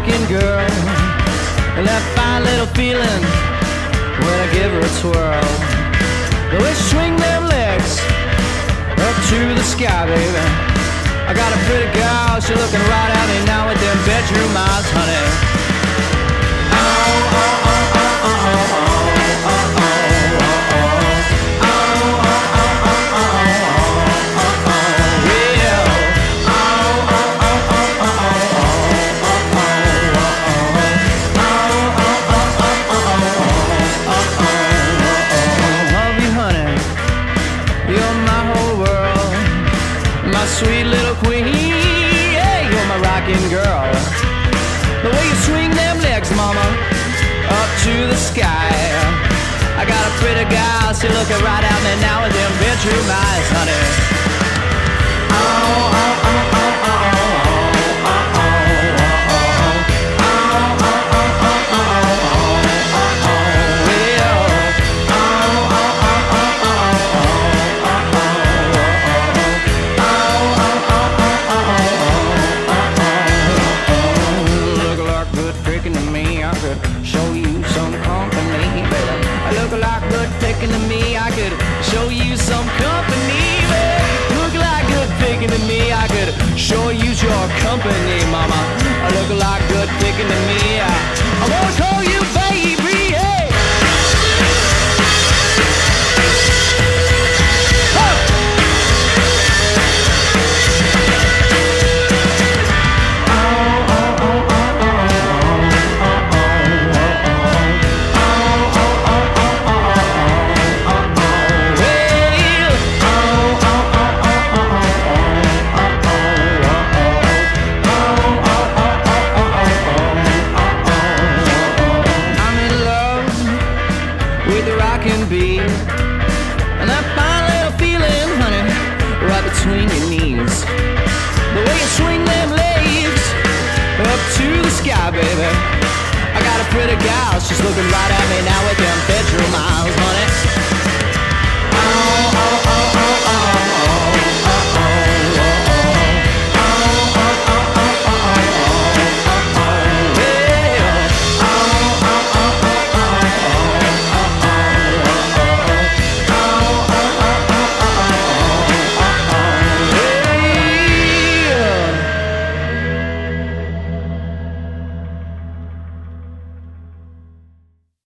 rocking girl. And that fine little feeling when I give her a twirl. way she swing them legs up to the sky, baby. I got a pretty girl, she looking right at me now with them bedroom eyes, honey. Sweet little queen. Yeah, you're my rocking girl. The way you swing them legs, mama, up to the sky. I got a pretty gal, she looking right at me now with them bedroom eyes, honey. Oh, oh, oh, picking to me. I could show you some company, baby. Look like good picking to me. I could sure use your company, mama. I look like good picking to me. I, pretty gal, she's looking right at me now with them bedroom miles, honey.